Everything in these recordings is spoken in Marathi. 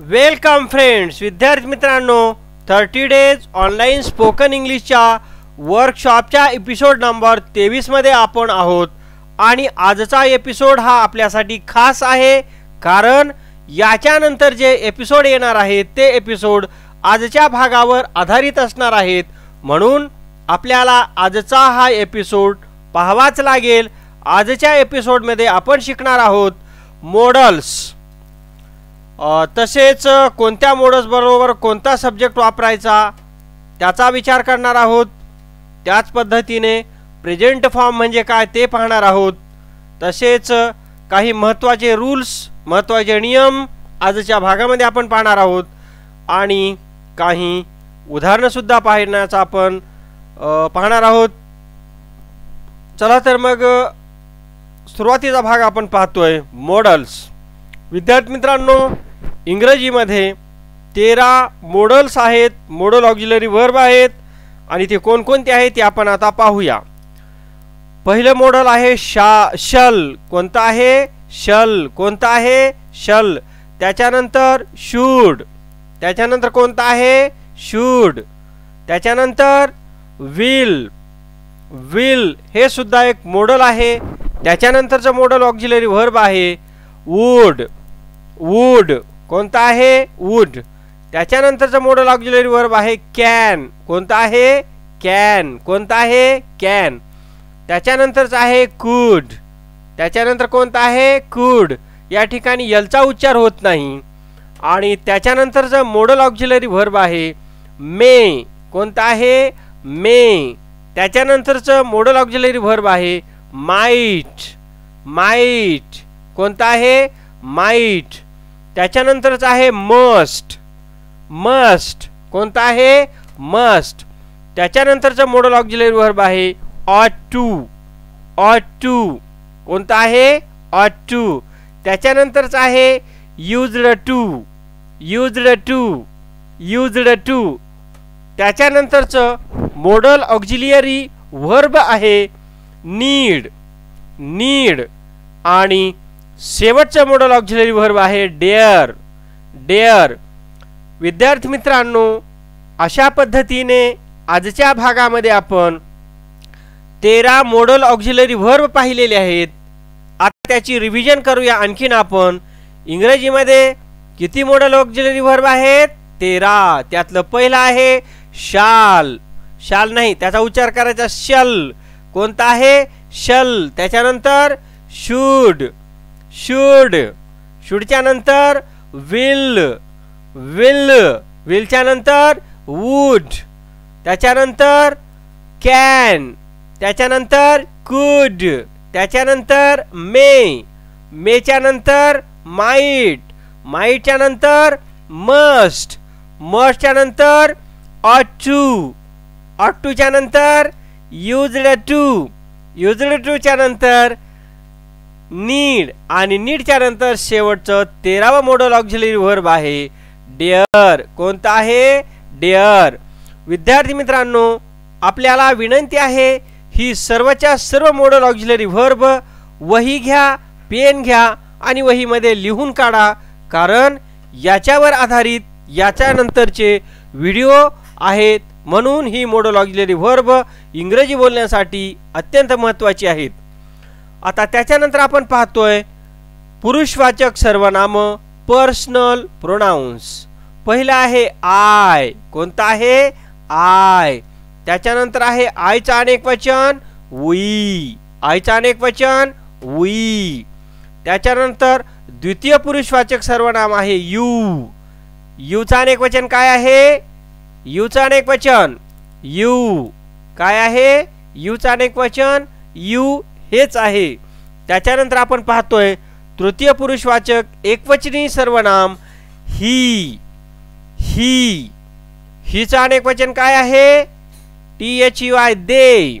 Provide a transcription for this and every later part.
वेलकम फ्रेंड्स विद्यार्थी मित्रांनो थर्टी डेज ऑनलाईन स्पोकन इंग्लिशच्या वर्कशॉपच्या एपिसोड नंबर तेवीसमध्ये आपण आहोत. आणि आजचा एपिसोड हा आपल्यासाठी खास आहे कारण याच्यानंतर जे एपिसोड येणार आहेत ते एपिसोड आजच्या भागावर आधारित असणार आहेत. म्हणून आपल्याला आजचा हा एपिसोड पाहावाच लागेल. आजच्या एपिसोडमध्ये आपण शिकणार आहोत मॉडल्स तसेच कोणत्या मोडसबरोबर कोणता सब्जेक्ट वापरायचा त्याचा विचार करणार आहोत. त्याच पद्धतीने प्रेझेंट फॉर्म म्हणजे काय ते पाहणार आहोत. तसेच काही महत्त्वाचे रूल्स महत्त्वाचे नियम आजच्या भागामध्ये आपण पाहणार आहोत. आणि काही उदाहरणंसुद्धा पाहण्याचा आपण पाहणार आहोत. चला तर मग सुरुवातीचा भाग आपण पाहतोय. मॉडल्स विद्यार्थी मित्रांनो इंग्रजीमध्ये तेरा मॉडल्स आहेत मॉडल ऑक्झिलरी वर्ब आहेत आणि ते कोणकोणते आहेत ते आपण आता पाहूया. पहिलं मॉडल आहे शा शल. कोणतं आहे? शल. कोणतं आहे? शल. त्याच्यानंतर शूड त्याच्यानंतर कोणतं आहे? शूड त्याच्यानंतर विल विल हे सुद्धा एक मॉडल आहे. त्याच्यानंतरचं मॉडल ऑक्झिलरी व्हर्ब आहे वूड वूड कोणता आहे? वूड त्याच्यानंतरचं मोडल ऑक्झिलरी वर्ब आहे कॅन कोणता आहे? कॅन कोणता आहे? कॅन त्याच्यानंतरचं आहे कूड त्याच्यानंतर कोणता आहे? कूड या ठिकाणी यलचा उच्चार होत नाही. आणि त्याच्यानंतरचं मोडल ऑक्झिलरी व्हर्ब आहे मे कोणता आहे? मे त्याच्यानंतरचं मोडल ऑक्झिलरी व्हर्ब आहे माईट माईट कोणता आहे? माईट त्याच्यानंतरच आहे मस्ट मस्ट कोणता आहे? मस्ट त्याच्यानंतरचं मॉडल ऑक्झिलरी व्हर्ब आहे ऑट टू ऑट टू कोणता आहे? ऑट टू त्याच्यानंतरच आहे used to used to used to त्याच्यानंतरचं मॉडल ऑक्झिलियरी व्हर्ब आहे नीड नीड आणि शेवटचं मॉडल ऑक्झिलरी व्हर्ब आहे डेअर डेअर विद्यार्थी मित्रांनो अशा पद्धतीने आजच्या भागामध्ये आपण तेरा मॉडल ऑक्झिलरी व्हर्ब पाहिलेले आहेत. आता त्याची रिव्हिजन करूया. आणखीन आपण इंग्रजीमध्ये किती मॉडल ऑक्झिलरी व्हर्ब आहेत? तेरा. त्यातलं पहिलं आहे शाल. शाल नाही त्याचा उच्चार करायचा शल. कोणता आहे? शल. त्याच्यानंतर शूड शूड शूडच्या नंतर विल विल विलच्या नंतर वूड त्याच्यानंतर कॅन त्याच्यानंतर कुड त्याच्यानंतर मे मेच्या नंतर माईट माईटच्या नंतर मस्ट मस्टच्या नंतर ऑटू ऑटूच्या नंतर युजड टू युजड टूच्या नंतर नीड. आणि नीडच्या नंतर शेवटचं तेरावं मॉडल ऑक्झिलरी व्हर्ब आहे डेअर कोणतं आहे? डेअर विद्यार्थी मित्रांनो आपल्याला विनंती आहे ही सर्वच्या सर्व मॉडल ऑक्झिलरी व्हर्ब वही घ्या पेन घ्या आणि वहीमध्ये लिहून काढा कारण याच्यावर आधारित याच्यानंतरचे व्हिडिओ आहेत. म्हणून ही मॉडल ऑक्झिलरी व्हर्ब इंग्रजी बोलण्यासाठी अत्यंत महत्त्वाची आहेत. आता त्याच्यानंतर आपण पाहतोय पुरुषवाचक सर्वनाम पर्सनल प्रोनाऊन्स पहिलं आहे आय कोणतं आहे? आय त्याच्यानंतर आहे आयचं अनेक वचन वी आयचं अनेक वचन वी त्याच्यानंतर द्वितीय पुरुषवाचक सर्वनाम आहे यू. यूचं अनेक वचन काय आहे? यूचं अनेक वचन यू. काय आहे? यूचं अनेक वचन यू. हेच आहे. त्याच्यानंतर आपण पाहतोय तृतीय पुरुषवाचक एकवचनी सर्वनाम ही ही हिचं अनेक वचन काय आहे? T H U I they.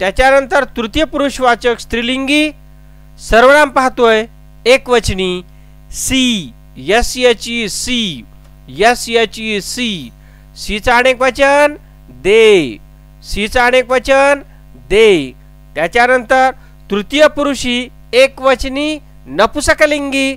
त्याच्यानंतर तृतीय पुरुषवाचक स्त्रीलिंगी सर्वनाम पाहतोय एकवचनी she S H E she S H E she सीचं अनेक वचन दे. सीचं अनेक वचन दे. त्याच्यानंतर तृतीय पुरुषी एकवचनी नपुसकलिंगी.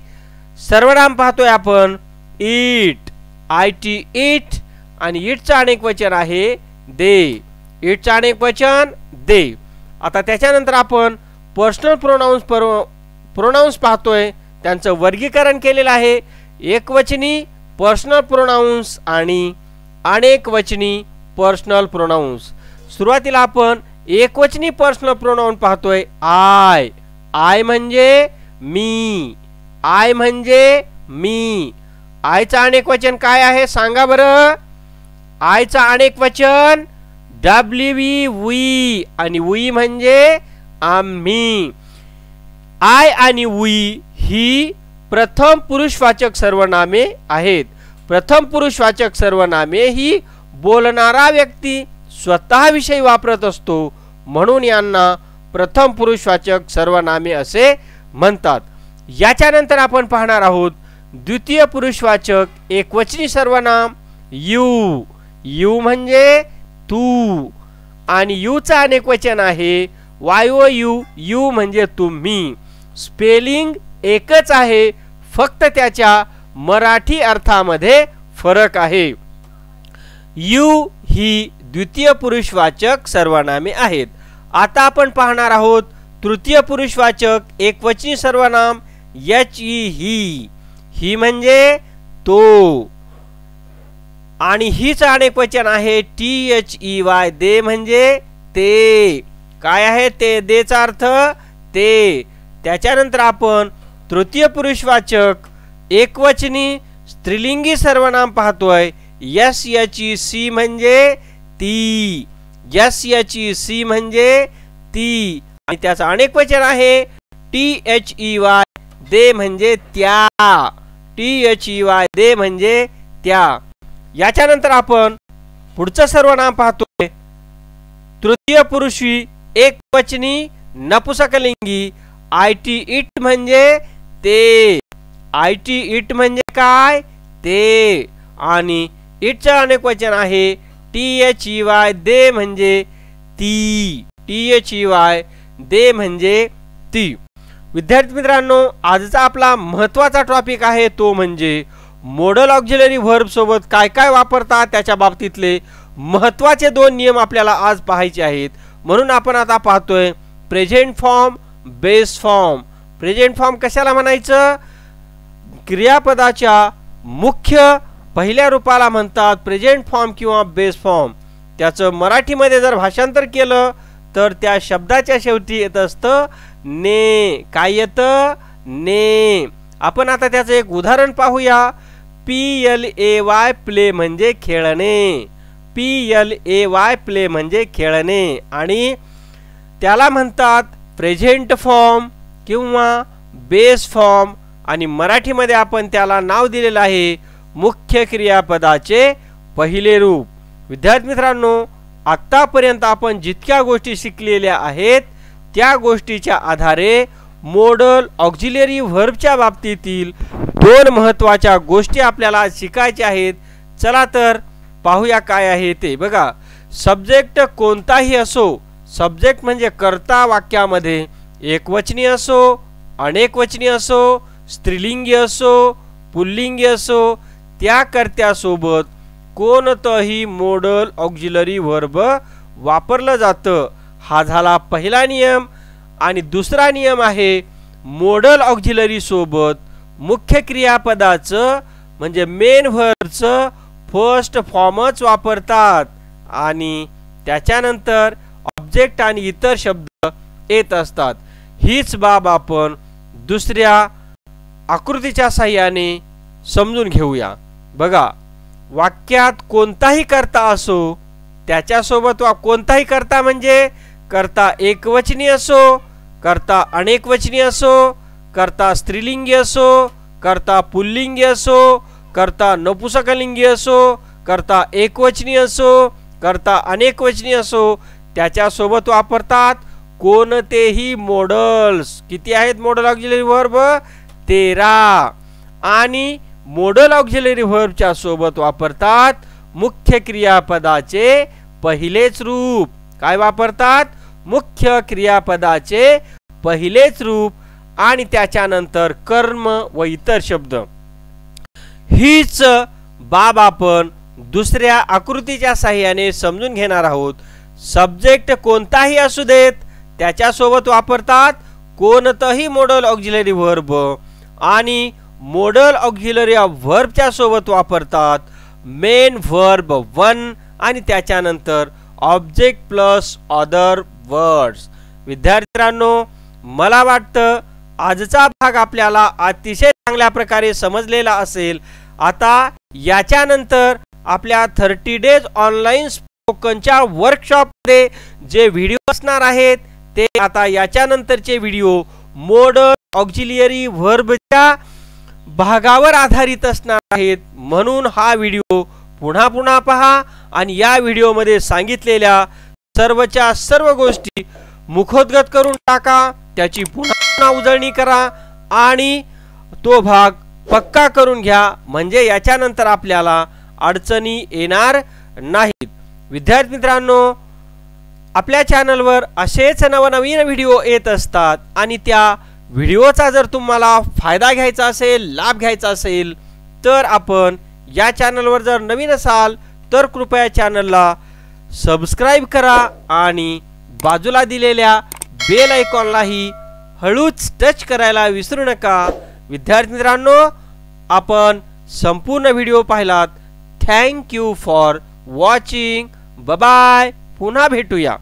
सर्वनाम पाहतोय आपण. इट आय टी इट आणि इटचं अनेक वचन आहे दे. इटचं अनेक वचन दे. आता त्याच्यानंतर आपण पर्सनल प्रोनाऊन्स पर प्रोनाऊन्स पाहतोय. त्यांचं वर्गीकरण केलेलं आहे. एकवचनी पर्सनल प्रोनाऊन्स आणि अनेक वचनी पर्सनल प्रोनाऊन्स सुरुवातीला आपण एकवचनी पर्सनल प्रोनाऊन पाहतोय आय आय म्हणजे मी. आय म्हणजे मी. आयचं अनेक वचन काय आहे? सांगा बरं. आयचं अनेक वचन डब्ल्यू वी वी आणि वी म्हणजे आम्ही. आय आणि वी ही प्रथम पुरुषवाचक सर्वनामे आहेत. प्रथम पुरुषवाचक सर्वनामे ही बोलणारा व्यक्ती. स्वतःविषयी वापरत असतो म्हणून यांना प्रथम पुरुषवाचक सर्वनामे असे म्हणतात. याच्यानंतर आपण पाहणार आहोत द्वितीय पुरुषवाचक एकवचनी सर्वनाम यू. यू म्हणजे तू. आणि यूचा अनेक वचन आहे वायो यू यू म्हणजे तुम्ही. स्पेलिंग एकच आहे फक्त त्याच्या मराठी अर्थामध्ये फरक आहे. यू ही द्वितीय पुरुषवाचक सर्वनामे आहेत. आता आपण पाहणार आहोत तृतीय पुरुषवाचक एकवचनी सर्वनाम एच ई ही. ही म्हणजे तो. आणि हीच अनेक वचन आहे T H E Y they म्हणजे ते. काय आहे ते? देचा अर्थ ते. त्याच्यानंतर आपण तृतीय पुरुषवाचक एकवचनी स्त्रीलिंगी सर्वनाम पाहतोय. यस याची सी म्हणजे ती. यस याची सी म्हणजे ती. आणि त्याचं अनेक वचन आहे. T H E Y they म्हणजे त्या. T H E Y they म्हणजे त्या. याच्यानंतर आपण पुढचं सर्वनाम पाहतोय. तृतीय पुरुषी एक वचनी नपुसकलिंगी. आय टी इट म्हणजे ते. आय टी इट म्हणजे काय? ते. आणि इटचं अनेक वचन आहे. T H E Y they म्हणजे ती. T H E Y they म्हणजे ती. विद्यार्थी मित्रांनो आजचा आपला महत्त्वाचा टॉपिक आहे तो म्हणजे मॉडल ऑक्झिलरी व्हर्ब सोबत काय काय वापरतात त्याच्या बाबतीतले महत्त्वाचे दोन नियम आपल्याला आज पाहायचे आहेत. म्हणून आपण आता पाहतोय present form base form present form कशाला म्हणायचं? क्रियापदाच्या मुख्य पहिल्या रूपाला म्हणतात प्रेझेंट फॉर्म किंवा बेस फॉर्म. त्याचं मराठीमध्ये जर भाषांतर केलं तर त्या शब्दाच्या शेवटी येत असतं ने. काय येतं? ने. आपण आता त्याचं एक उदाहरण पाहूया. P L A Y play म्हणजे खेळणे. P L A Y play म्हणजे खेळणे. आणि त्याला म्हणतात प्रेझेंट फॉर्म किंवा बेस फॉर्म. आणि मराठीमध्ये आपण त्याला नाव दिलेलं आहे. मुख्य क्रियापदाचे पहिले रूप. विद्यार्थी मित्रांनो आत्तापर्यंत आपण जितक्या गोष्टी शिकलेल्या आहेत त्या गोष्टीच्या आधारे मोडल ऑक्झिलरी व्हर्बच्या बाबतीतील दोन महत्त्वाच्या गोष्टी आपल्याला शिकायच्या आहेत. चला तर पाहूया काय आहे ते. बघा सब्जेक्ट कोणताही असो सब्जेक्ट म्हणजे कर्ता वाक्यामध्ये एकवचनी असो अनेकवचनी असो स्त्रीलिंगी असो पुल्लिंगी असो त्या कर्त्यासोबत कोणतंही मोडल ऑक्झिलरी वर्ब वापरलं जातं. हा झाला पहिला नियम. आणि दुसरा नियम आहे मोडल ऑक्झिलरीसोबत मुख्य क्रियापदाचं म्हणजे मेन व्हर्बचं फर्स्ट फॉर्मच वापरतात. आणि त्याच्यानंतर ऑब्जेक्ट आणि इतर शब्द येत असतात. हीच बाब आपण दुसऱ्या आकृतीच्या साह्याने समजून घेऊया. बघा वाक्यात कोणताही करता असो त्याच्यासोबत वा कोणताही करता म्हणजे करता एकवचनी असो करता अनेकवचनी असो करता स्त्रीलिंगी असो करता पुल्लिंगी असो करता नपुसकलिंगी असो करता एकवचनी असो करता अनेकवचनी असो त्याच्यासोबत वापरतात कोणतेही मॉडल्स किती आहेत मॉडल ऑक्झिलरी वर्ब तेरा. आणि मोडल ऑक्झिलरी व्हर्बच्या सोबत वापरतात मुख्य क्रियापदाचे पहिलेच रूप. काय वापरतात? मुख्य क्रियापदाचे पहिलेच रूप आणि त्याच्यानंतर कर्म व इतर शब्द. हीच बाब आपण दुसऱ्या आकृतीच्या साह्याने समजून घेणार आहोत. सब्जेक्ट कोणताही असू देत त्याच्यासोबत वापरतात कोणतंही मॉडल ऑक्झिलरी व्हर्ब आणि मॉडल ऑक्झिलरी ऑफ व्हर्बच्या सोबत वापरतात. मेन व्हर्ब वन आणि त्याच्यानंतर ऑब्जेक्ट प्लस अदर वर्ड्स विद्यार्थ्यांनो मला वाटतं आजचा भाग आपल्याला अतिशय चांगल्या प्रकारे समजलेला असेल. आता याच्यानंतर आपल्या थर्टी डेज ऑनलाईन स्पोकनच्या वर्कशॉपमध्ये जे व्हिडिओ असणार आहेत ते आता याच्यानंतरचे व्हिडिओ मोडल ऑक्झिलियरी व्हर्बच्या भागावर आधारित असणार आहेत. म्हणून हा व्हिडिओ पुन्हा पुन्हा पहा आणि या व्हिडिओमध्ये सांगितलेल्या सर्वच्या सर्व गोष्टी मुखोद्गत करून टाका. त्याची पुन्हा पुन्हा उजळणी करा आणि तो भाग पक्का करून घ्या. म्हणजे याच्यानंतर आपल्याला अडचणी येणार नाहीत. विद्यार्थी मित्रांनो आपल्या चॅनलवर असेच नवनवीन व्हिडिओ येत असतात आणि त्या व्हिडिओचा जर तुम्हाला फायदा घ्यायचा असेल लाभ घ्यायचा असेल तर आपण या चॅनलवर जर नवीन असाल तर कृपया चॅनलला सबस्क्राईब करा आणि बाजूला दिलेल्या बेल आयकॉनलाही हळूच टच करायला विसरू नका. विद्यार्थी मित्रांनो आपण संपूर्ण व्हिडिओ पाहिलात. Thank you for watching bye पुन्हा भेटूया.